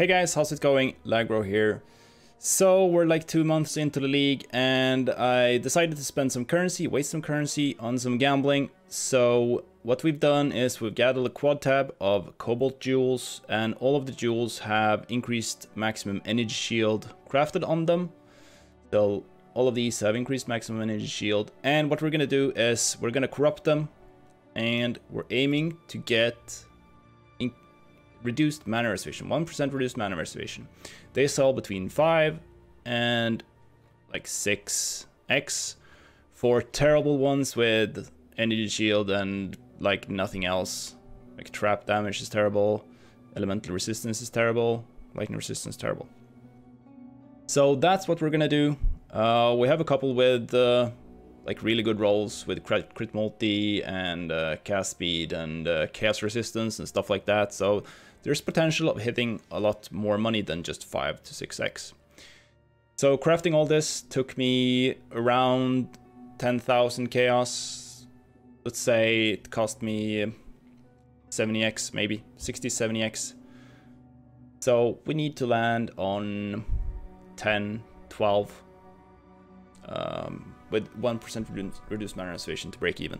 Hey guys, how's it going? Lagbro here. So we're like two months into the league and I decided to spend some currency, waste some currency on some gambling. So what we've done is we've gathered a quad tab of cobalt jewels and all of the jewels have increased maximum energy shield crafted on them. So all of these have increased maximum energy shield and what we're gonna do is we're gonna corrupt them and we're aiming to get reduced mana reservation, 1% reduced mana reservation. They sell between 5 and like 6x for terrible ones with energy shield and like nothing else. Like trap damage is terrible, elemental resistance is terrible, lightning resistance terrible. So that's what we're gonna do. Uh, we have a couple with uh, like really good rolls with crit, crit multi and uh, cast speed and uh, chaos resistance and stuff like that. So there's potential of hitting a lot more money than just 5 to 6x. So crafting all this took me around 10,000 chaos. Let's say it cost me 70x, maybe 60, 70x. So we need to land on 10, 12, um, with 1% reduced mana reservation to break even.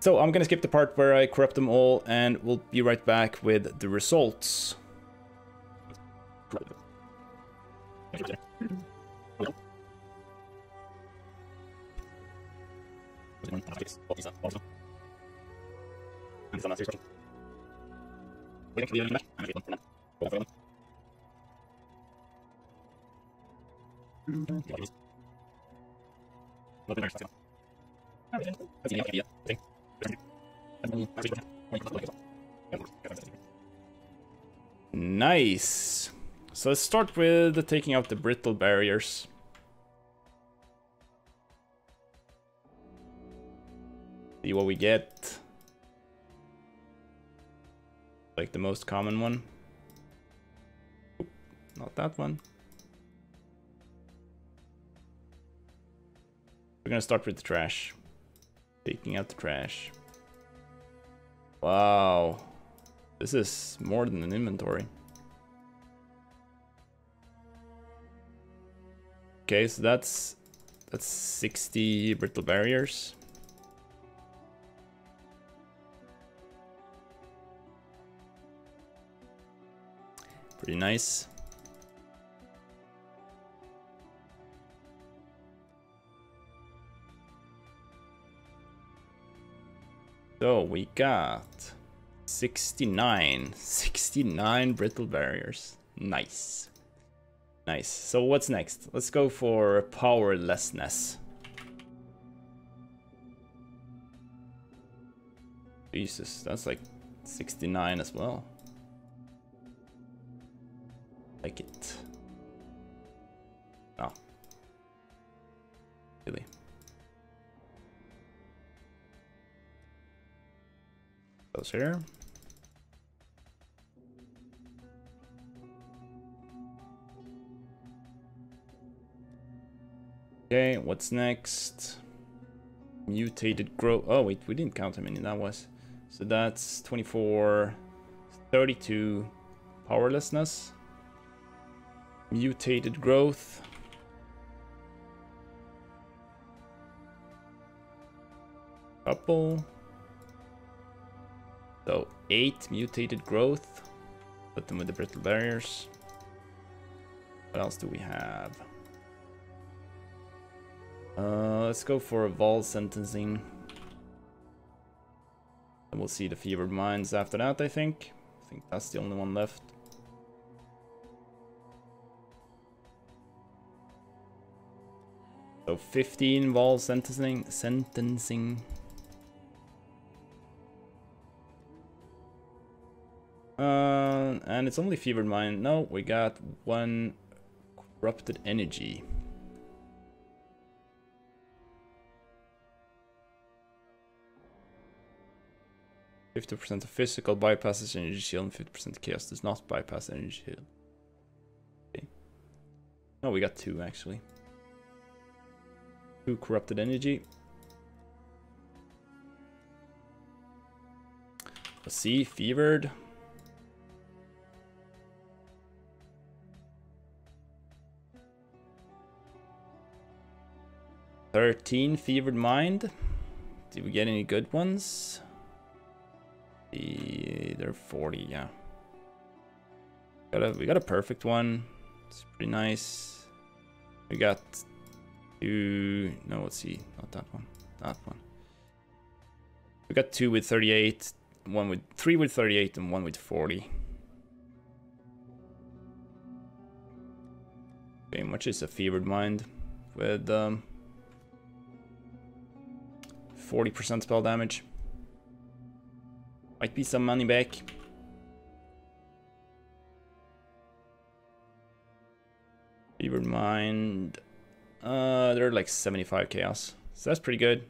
So I'm gonna skip the part where I corrupt them all and we'll be right back with the results. Mm-hmm. Nice. So let's start with taking out the brittle barriers. See what we get. Like the most common one. Oop, not that one. We're gonna start with the trash. Taking out the trash. Wow. This is more than an inventory. Okay, so that's that's 60 brittle barriers. Pretty nice. So we got 69. 69 brittle barriers. Nice. Nice. So what's next? Let's go for powerlessness. Jesus, that's like 69 as well. Like it. Oh. Here. Okay, what's next? Mutated growth. Oh, wait, we didn't count how many that was. So that's 24, 32 powerlessness. Mutated growth. Couple. So eight mutated growth. Put them with the brittle barriers. What else do we have? Uh, let's go for a Vaal sentencing. And we'll see the fevered minds after that, I think. I think that's the only one left. So 15 Vaal sentencing sentencing. Uh, and it's only fevered mind. No, we got one corrupted energy. Fifty percent of physical bypasses energy shield, and fifty percent chaos does not bypass energy shield. Okay. No, we got two actually. Two corrupted energy. Let's see, fevered. 13 Fevered Mind. Did we get any good ones? The, they're 40, yeah. Got a, we got a perfect one. It's pretty nice. We got two, no, let's see, not that one, that one. We got two with 38, one with, three with 38 and one with 40. Okay, much is a fevered mind with um, 40% spell damage. Might be some money back. Fevered Mind. Uh, they're like 75 chaos. So that's pretty good.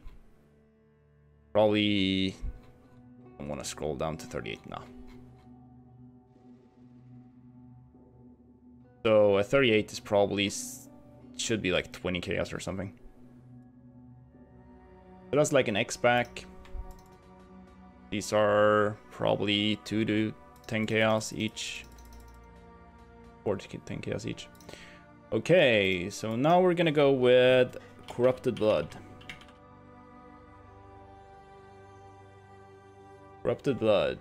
Probably... I want to scroll down to 38 now. So a 38 is probably... Should be like 20 chaos or something. So that's like an X pack. These are probably 2 to 10 chaos each. 4 to 10 chaos each. Okay, so now we're gonna go with Corrupted Blood. Corrupted Blood.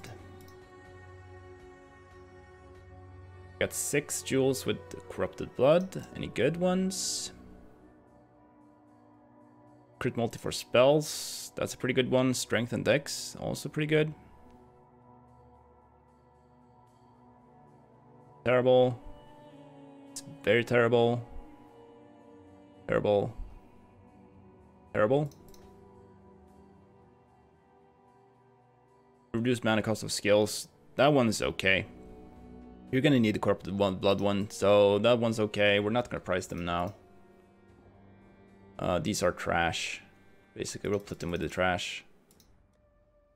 Got six jewels with Corrupted Blood. Any good ones? Crit multi for spells. That's a pretty good one. Strength and Dex. Also pretty good. Terrible. It's very terrible. Terrible. Terrible. Reduce mana cost of skills. That one's okay. You're gonna need the corrupted one, blood one, so that one's okay. We're not gonna price them now. Uh, these are trash. Basically, we'll put them with the trash.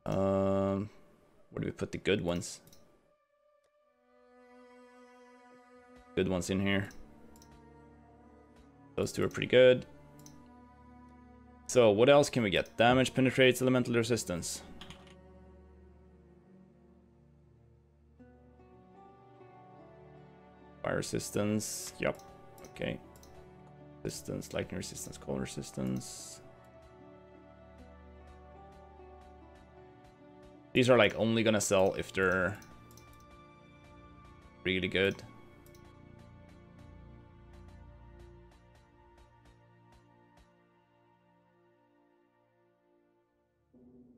Um, where do we put the good ones? Good ones in here. Those two are pretty good. So, what else can we get? Damage penetrates elemental resistance. Fire resistance, yep, okay. Resistance, lightning resistance, cold resistance. These are like only gonna sell if they're really good.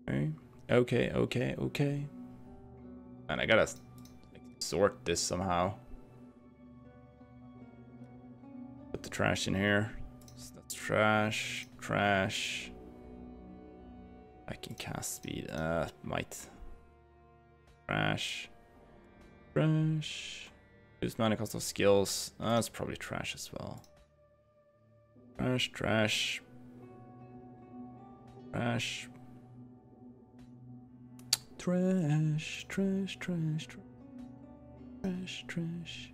Okay, okay, okay, okay. And I gotta like, sort this somehow. The trash in here. So that's trash, trash. I can cast speed. Uh, might. Trash. Trash. Use mana cost of skills. Uh, that's probably trash as well. Trash, trash. Trash. Trash, trash, trash, trash. Trash, trash.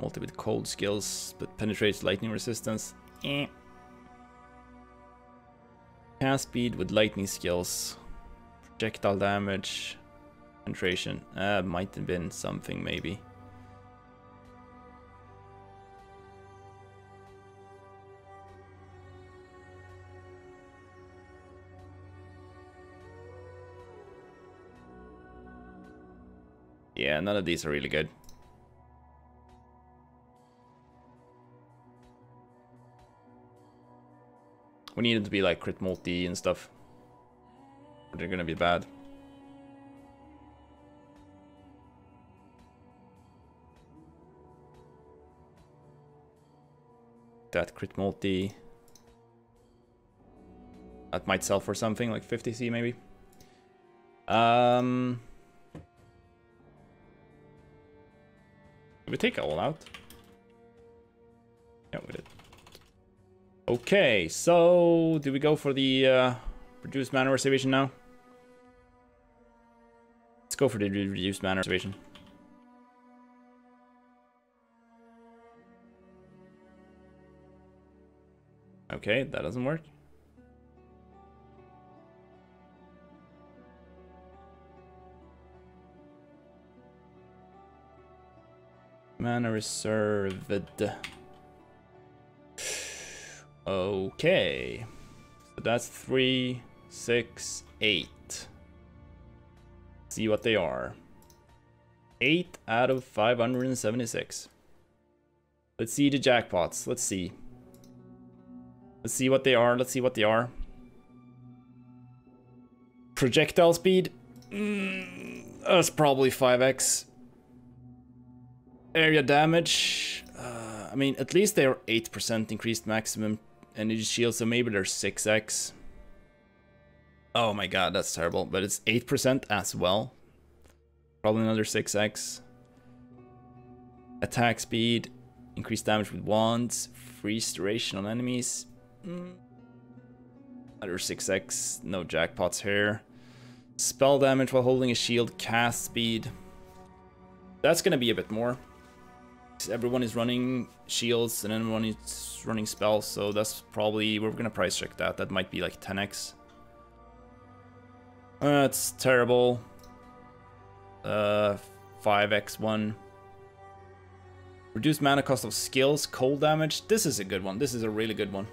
Multi with cold skills, but penetrates lightning resistance. Eh. Cast speed with lightning skills. Projectile damage. Penetration. Uh, might have been something, maybe. Yeah, none of these are really good. We need them to be like crit multi and stuff. Or they're gonna be bad. That crit multi. That might sell for something like 50c maybe. Um Did we take all out? Yeah, we did. Okay, so do we go for the uh, reduced mana reservation now? Let's go for the reduced mana reservation. Okay, that doesn't work. Mana reserved. Okay. So that's three, six, eight. See what they are. Eight out of 576. Let's see the jackpots. Let's see. Let's see what they are. Let's see what they are. Projectile speed. Mm, that's probably 5x. Area damage. Uh, I mean, at least they're 8% increased maximum energy shield, so maybe they're 6x. Oh my god, that's terrible. But it's 8% as well. Probably another 6x. Attack speed. Increased damage with wands. Freeze duration on enemies. Mm. Another 6x. No jackpots here. Spell damage while holding a shield. Cast speed. That's gonna be a bit more. Everyone is running shields and everyone is running spells, so that's probably, we're gonna price check that. That might be like 10x. That's terrible. Uh, 5x1. Reduced mana cost of skills, cold damage. This is a good one. This is a really good one.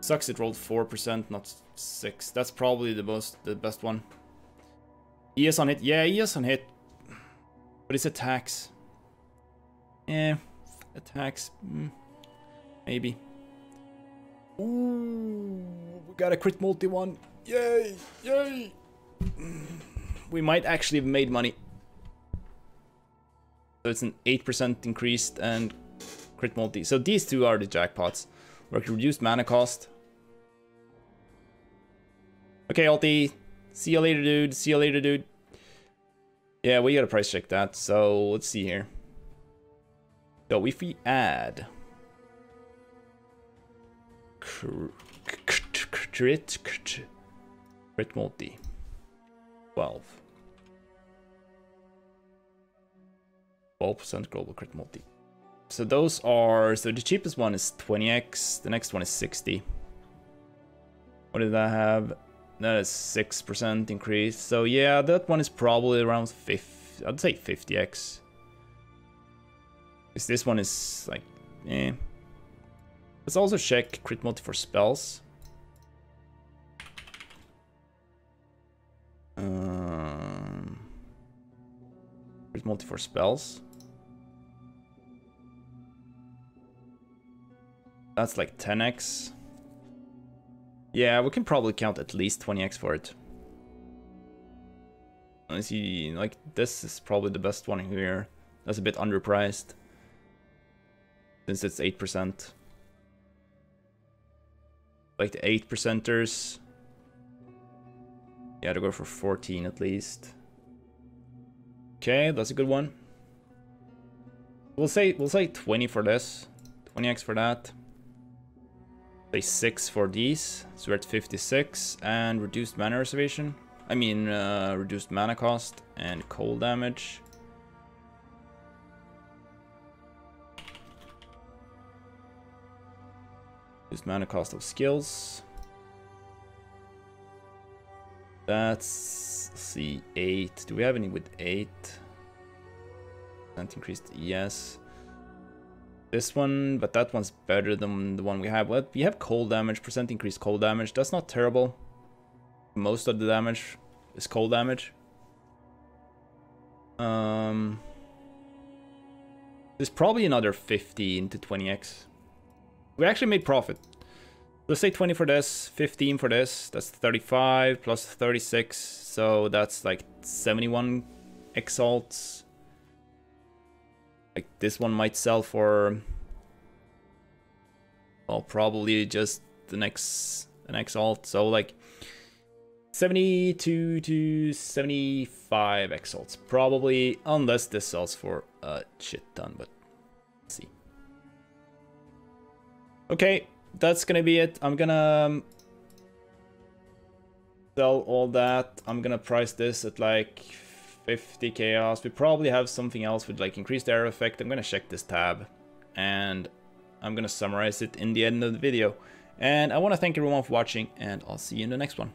Sucks it rolled 4%, not 6 That's probably the most, the best one. ES on hit. Yeah, ES on hit. But it's attacks. Yeah, attacks. Mm, maybe. Ooh, we got a crit multi one. Yay, yay. We might actually have made money. So it's an 8% increased and crit multi. So these two are the jackpots. Work reduced mana cost. Okay, Alti. See you later, dude. See you later, dude. Yeah, we gotta price check that. So let's see here. So if we add crit crit multi 12 12% global crit multi. So those are so the cheapest one is 20x, the next one is 60. What did I have? That is 6% increase. So yeah, that one is probably around 50, I'd say 50x. Because this one is like, eh. Let's also check crit multi for spells. Um, crit multi for spells. That's like 10x. Yeah, we can probably count at least 20x for it. I see, like, this is probably the best one here. That's a bit underpriced. Since it's 8%. Like the 8 percenters. Yeah, to go for 14 at least. Okay, that's a good one. We'll say we'll say 20 for this. 20x for that. Say 6 for these. So we're at 56. And reduced mana reservation. I mean, uh, reduced mana cost and cold damage. Reduced mana cost of skills. That's, see, 8. Do we have any with 8? Percent increased, yes this one, but that one's better than the one we have. Well, we have cold damage, percent increased cold damage. That's not terrible. Most of the damage is cold damage. Um, there's probably another 15 to 20x. We actually made profit. Let's say 20 for this, 15 for this. That's 35 plus 36. So that's like 71 exalts. Like this one might sell for well probably just the next the next alt. So like 72 to 75 exalts probably unless this sells for a shit ton but see. Okay that's gonna be it. I'm gonna um, sell all that. I'm gonna price this at like 50 chaos. We probably have something else with like increased air effect. I'm gonna check this tab and I'm gonna summarize it in the end of the video. And I want to thank everyone for watching and I'll see you in the next one.